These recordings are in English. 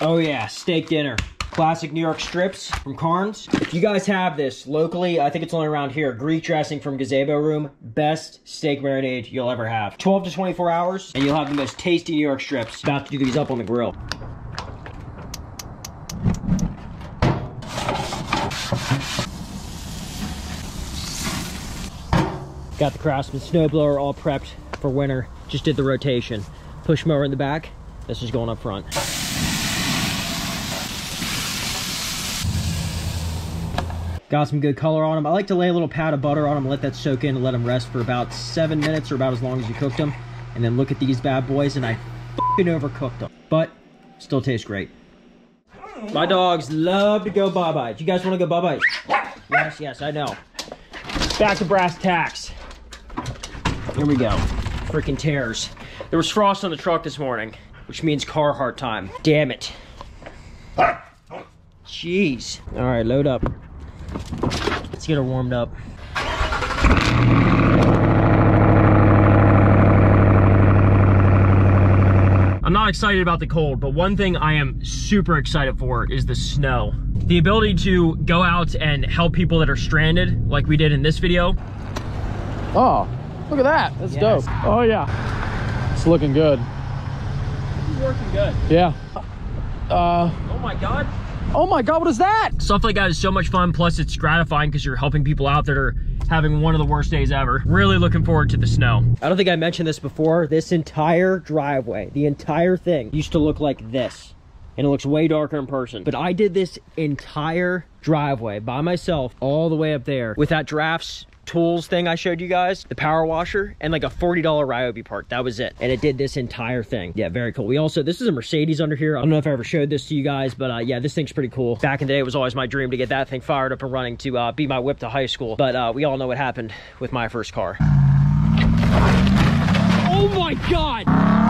Oh yeah, steak dinner. Classic New York strips from Carnes. If you guys have this locally, I think it's only around here. Greek dressing from Gazebo Room. Best steak marinade you'll ever have. 12 to 24 hours, and you'll have the most tasty New York strips. About to do these up on the grill. Got the Craftsman snowblower all prepped for winter. Just did the rotation. Push mower in the back. This is going up front. Got some good color on them. I like to lay a little pat of butter on them, let that soak in and let them rest for about seven minutes or about as long as you cooked them. And then look at these bad boys and I fucking overcooked them. But still tastes great. My dogs love to go bye-bye. You guys want to go bye-bye? Yes, yes, I know. Back to brass tacks. Here we go. Freaking tears. There was frost on the truck this morning, which means Carhartt time. Damn it. Jeez. All right, load up. Let's get her warmed up. I'm not excited about the cold, but one thing I am super excited for is the snow. The ability to go out and help people that are stranded, like we did in this video. Oh, look at that. That's Yes. dope. Oh, yeah. It's looking good. This is working good. Yeah. Uh, Oh my God. Oh my God, what is that? Stuff like that is so much fun. Plus, it's gratifying because you're helping people out that are having one of the worst days ever. Really looking forward to the snow. I don't think I mentioned this before. This entire driveway, the entire thing, used to look like this. And it looks way darker in person. But I did this entire driveway by myself all the way up there with that drafts tools thing I showed you guys, the power washer, and like a $40 Ryobi part. That was it. And it did this entire thing. Yeah, very cool. We also, this is a Mercedes under here. I don't know if I ever showed this to you guys, but uh, yeah, this thing's pretty cool. Back in the day, it was always my dream to get that thing fired up and running to uh, be my whip to high school. But uh, we all know what happened with my first car. Oh my God!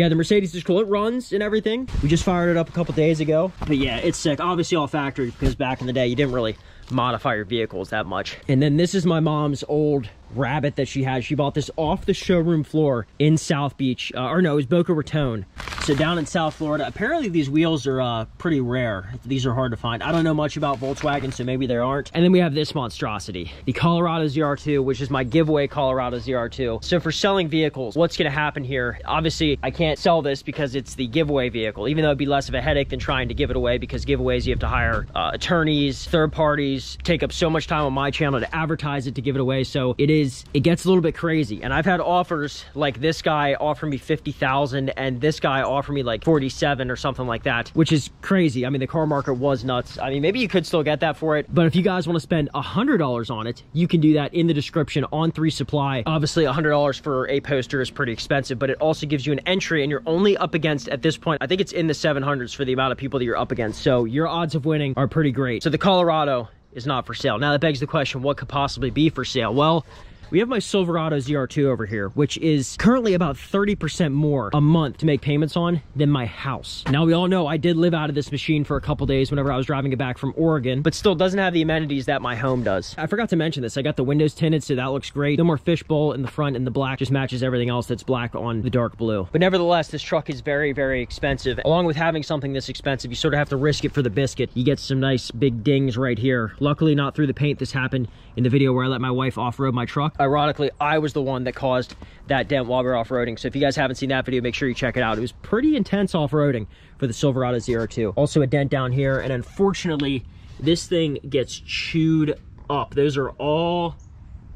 Yeah, the Mercedes is cool. It runs and everything. We just fired it up a couple days ago. But yeah, it's sick. Obviously all factory because back in the day, you didn't really modify your vehicles that much. And then this is my mom's old rabbit that she had. She bought this off the showroom floor in South Beach. Uh, or no, it was Boca Raton. So down in South Florida, apparently these wheels are uh, pretty rare. These are hard to find. I don't know much about Volkswagen, so maybe there aren't. And then we have this monstrosity, the Colorado ZR2, which is my giveaway Colorado ZR2. So for selling vehicles, what's gonna happen here? Obviously, I can't sell this because it's the giveaway vehicle, even though it'd be less of a headache than trying to give it away because giveaways, you have to hire uh, attorneys, third parties, take up so much time on my channel to advertise it to give it away. So it is, it gets a little bit crazy. And I've had offers like this guy offer me 50,000 and this guy offer me like 47 or something like that, which is crazy. I mean, the car market was nuts. I mean, maybe you could still get that for it, but if you guys want to spend a $100 on it, you can do that in the description on Three Supply. Obviously, a $100 for a poster is pretty expensive, but it also gives you an entry and you're only up against, at this point, I think it's in the 700s for the amount of people that you're up against. So your odds of winning are pretty great. So the Colorado is not for sale. Now that begs the question, what could possibly be for sale? Well, we have my Silverado ZR2 over here, which is currently about 30% more a month to make payments on than my house. Now, we all know I did live out of this machine for a couple days whenever I was driving it back from Oregon, but still doesn't have the amenities that my home does. I forgot to mention this. I got the windows tinted, so that looks great. No more fishbowl in the front and the black just matches everything else that's black on the dark blue. But nevertheless, this truck is very, very expensive. Along with having something this expensive, you sort of have to risk it for the biscuit. You get some nice big dings right here. Luckily, not through the paint. This happened in the video where I let my wife off-road my truck. Ironically, I was the one that caused that dent while we were off-roading. So if you guys haven't seen that video, make sure you check it out. It was pretty intense off-roading for the Silverado ZR2. Also a dent down here, and unfortunately, this thing gets chewed up. Those are all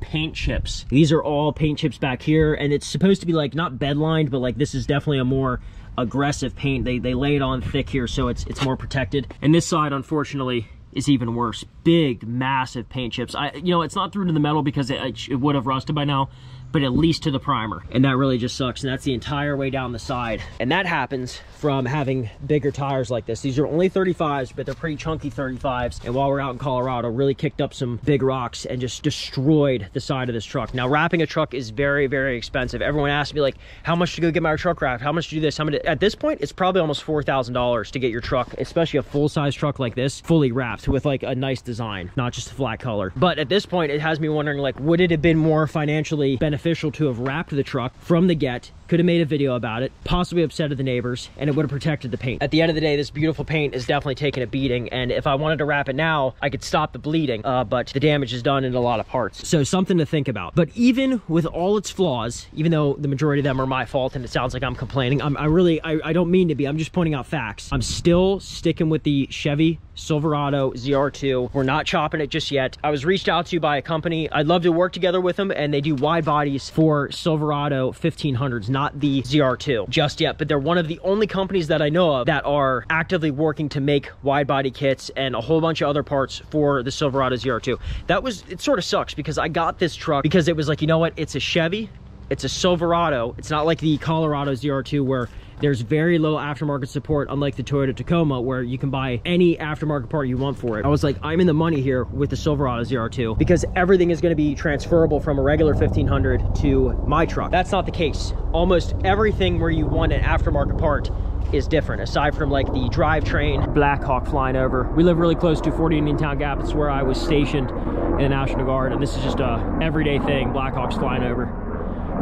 paint chips. These are all paint chips back here, and it's supposed to be like not bed lined, but like this is definitely a more aggressive paint. They they lay it on thick here, so it's it's more protected. And this side, unfortunately, is even worse. Big, massive paint chips. I, you know, it's not through to the metal because it, it would have rusted by now, but at least to the primer. And that really just sucks. And that's the entire way down the side. And that happens from having bigger tires like this. These are only 35s, but they're pretty chunky 35s. And while we're out in Colorado, really kicked up some big rocks and just destroyed the side of this truck. Now, wrapping a truck is very, very expensive. Everyone asks me like, how much to go get my truck wrapped? How much to do this? How much? At this point, it's probably almost $4,000 to get your truck, especially a full-size truck like this, fully wrapped. with like a nice design, not just a flat color. But at this point, it has me wondering like, would it have been more financially beneficial to have wrapped the truck from the get could have made a video about it, possibly upsetted the neighbors, and it would have protected the paint. At the end of the day, this beautiful paint is definitely taking a beating, and if I wanted to wrap it now, I could stop the bleeding, uh, but the damage is done in a lot of parts. So something to think about. But even with all its flaws, even though the majority of them are my fault and it sounds like I'm complaining, I'm, I really, I, I don't mean to be, I'm just pointing out facts. I'm still sticking with the Chevy Silverado ZR2. We're not chopping it just yet. I was reached out to by a company. I'd love to work together with them and they do wide bodies for Silverado 1500s, not the ZR2 just yet, but they're one of the only companies that I know of that are actively working to make wide body kits and a whole bunch of other parts for the Silverado ZR2. That was, it sort of sucks because I got this truck because it was like, you know what? It's a Chevy, it's a Silverado. It's not like the Colorado ZR2 where there's very little aftermarket support, unlike the Toyota Tacoma, where you can buy any aftermarket part you want for it. I was like, I'm in the money here with the Silverado ZR2 because everything is going to be transferable from a regular 1500 to my truck. That's not the case. Almost everything where you want an aftermarket part is different aside from like the drivetrain blackhawk flying over we live really close to Fort Indiantown Gap it's where i was stationed in the national guard and this is just a everyday thing blackhawks flying over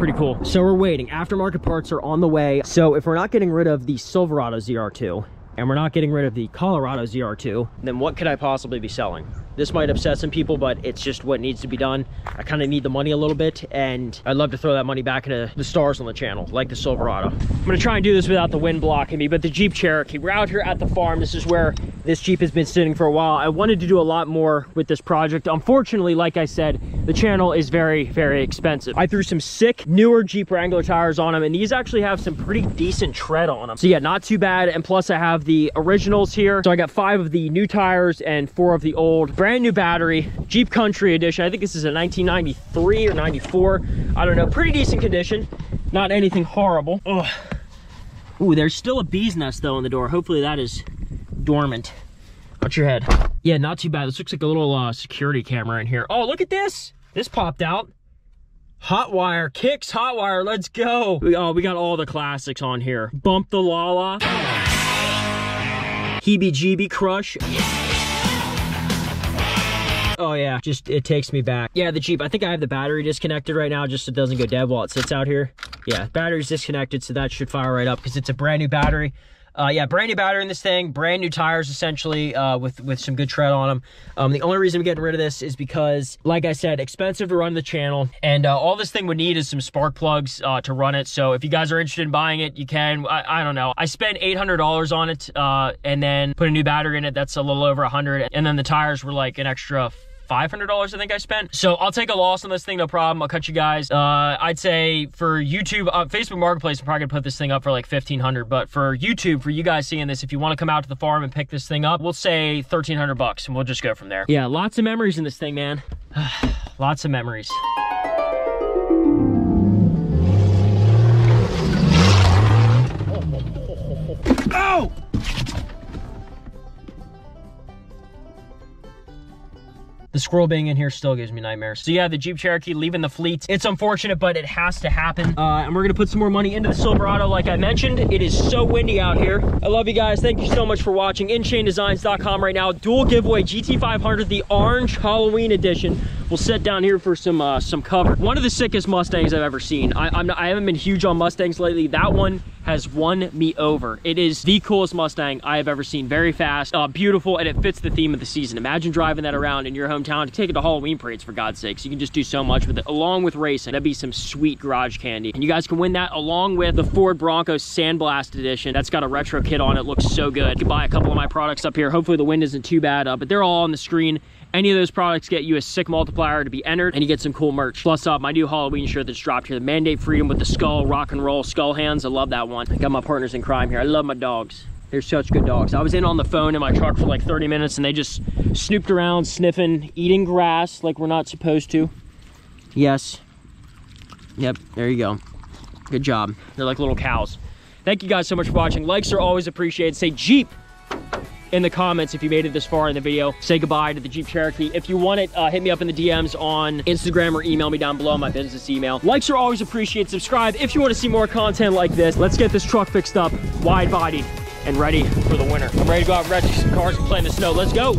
pretty cool. So we're waiting. Aftermarket parts are on the way. So if we're not getting rid of the Silverado ZR2 and we're not getting rid of the Colorado ZR2, then what could I possibly be selling? This might upset some people, but it's just what needs to be done. I kind of need the money a little bit, and I'd love to throw that money back into the stars on the channel, like the Silverado. I'm gonna try and do this without the wind blocking me, but the Jeep Cherokee, we're out here at the farm. This is where this Jeep has been sitting for a while. I wanted to do a lot more with this project. Unfortunately, like I said, the channel is very, very expensive. I threw some sick, newer Jeep Wrangler tires on them, and these actually have some pretty decent tread on them. So yeah, not too bad. And plus I have the originals here. So I got five of the new tires and four of the old brand new battery, Jeep Country Edition. I think this is a 1993 or 94. I don't know, pretty decent condition. Not anything horrible. Ugh. Ooh, there's still a bee's nest though in the door. Hopefully that is dormant. Watch your head. Yeah, not too bad. This looks like a little uh, security camera in here. Oh, look at this. This popped out. Hot wire, kicks, hot wire, let's go. We, oh, we got all the classics on here. Bump the Lala. Heebie Jeebie Crush. Oh yeah, just it takes me back. Yeah, the Jeep. I think I have the battery disconnected right now just so it doesn't go dead while it sits out here. Yeah, battery's disconnected, so that should fire right up because it's a brand new battery. Uh, yeah, brand new battery in this thing, brand new tires essentially, uh, with with some good tread on them. Um, the only reason I'm getting rid of this is because, like I said, expensive to run the channel, and uh, all this thing would need is some spark plugs uh, to run it. So if you guys are interested in buying it, you can. I, I don't know. I spent $800 on it, uh, and then put a new battery in it. That's a little over 100, and then the tires were like an extra $500 I think I spent. So I'll take a loss on this thing, no problem. I'll cut you guys. Uh, I'd say for YouTube, uh, Facebook Marketplace, I'm probably gonna put this thing up for like 1500 but for YouTube, for you guys seeing this, if you wanna come out to the farm and pick this thing up, we'll say 1300 bucks and we'll just go from there. Yeah, lots of memories in this thing, man. lots of memories. The squirrel being in here still gives me nightmares. So yeah, the Jeep Cherokee leaving the fleet. It's unfortunate, but it has to happen. Uh, and we're gonna put some more money into the Silverado like I mentioned. It is so windy out here. I love you guys. Thank you so much for watching. InshaneDesigns.com right now. Dual giveaway GT500, the orange Halloween edition. We'll sit down here for some uh, some cover. One of the sickest Mustangs I've ever seen. I, I'm not, I haven't been huge on Mustangs lately. That one has won me over. It is the coolest Mustang I have ever seen. Very fast, uh, beautiful, and it fits the theme of the season. Imagine driving that around in your hometown. To take it to Halloween parades, for God's sakes. You can just do so much with it, along with racing. That'd be some sweet garage candy. And you guys can win that along with the Ford Bronco Sandblast Edition. That's got a retro kit on it. Looks so good. You can buy a couple of my products up here. Hopefully the wind isn't too bad, uh, but they're all on the screen. Any of those products get you a sick multiplier to be entered and you get some cool merch. Plus uh, my new Halloween shirt that's dropped here, the Mandate Freedom with the skull, rock and roll, skull hands. I love that one. I got my partners in crime here. I love my dogs. They're such good dogs. I was in on the phone in my truck for like 30 minutes and they just snooped around, sniffing, eating grass like we're not supposed to. Yes. Yep, there you go. Good job. They're like little cows. Thank you guys so much for watching. Likes are always appreciated. Say Jeep in the comments if you made it this far in the video. Say goodbye to the Jeep Cherokee. If you want it, uh, hit me up in the DMs on Instagram or email me down below my business email. Likes are always appreciated. Subscribe if you want to see more content like this. Let's get this truck fixed up, wide body. and ready for the winter. I'm ready to go out and rescue some cars and play in the snow. Let's go.